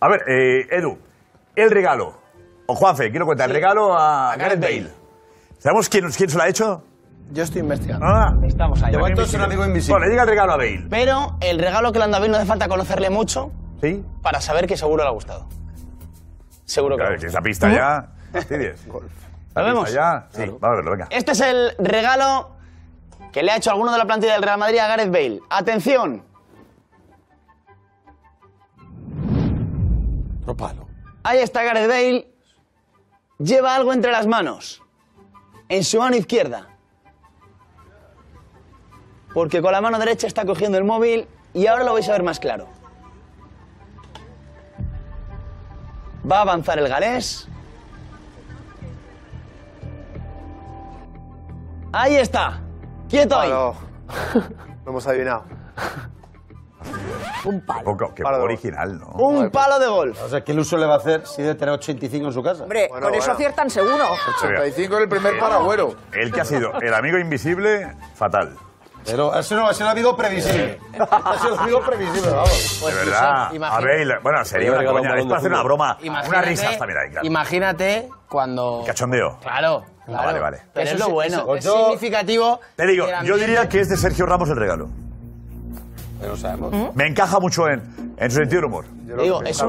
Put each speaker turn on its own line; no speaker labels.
A ver, eh, Edu, el regalo. O Juanfe, ¿quién lo cuenta? El regalo a, Gareth Bale. ¿Sabemos quién, quién se lo ha hecho?
Yo estoy investigando.
Ah,
Estamos ahí.
De momento es un amigo invisible.
Bueno, le llega el regalo a Bale.
Pero el regalo que le han dado a Bale no hace falta conocerle mucho
¿Sí?
para saber que seguro le ha gustado. Seguro que
Claro,
le
que esa pista ya. Fastidies.
¿Lo vemos?
Ya, sí, vamos a verlo, venga.
Este es el regalo que le ha hecho alguno de la plantilla del Real Madrid a Gareth Bale. Atención, ahí está Gareth Bale. Lleva algo entre las manos. En su mano izquierda. Porque con la mano derecha está cogiendo el móvil y ahora lo vais a ver más claro. Va a avanzar el galés. Ahí está. Quieto ahí.
Lo hemos adivinado.
Un poco, qué
Palo de
original, ¿no?
Un palo de golf.
O sea, ¿qué uso le va a hacer si debe tener 85 en su casa?
Hombre,
Bueno,
con eso
bueno.
aciertan seguro.
85 en el primer paragüero.
El que ha sido el amigo invisible, fatal.
Pero sido, ha sido un amigo previsible. ha sido un amigo previsible, vamos.
De verdad. A Bale, bueno, sería una coña. Es
de
hacer una broma. Una risa también ahí, claro.
Imagínate cuando.
Cachondeo.
Claro, claro.
vale, vale.
Pero
Es
eso
lo
es-
bueno.
eso Es,
Yo-
significativo.
Te digo, yo diría que es de Sergio Ramos el regalo.
No sabemos.
Me encaja mucho en, en su sentido del humor.
Digo, es un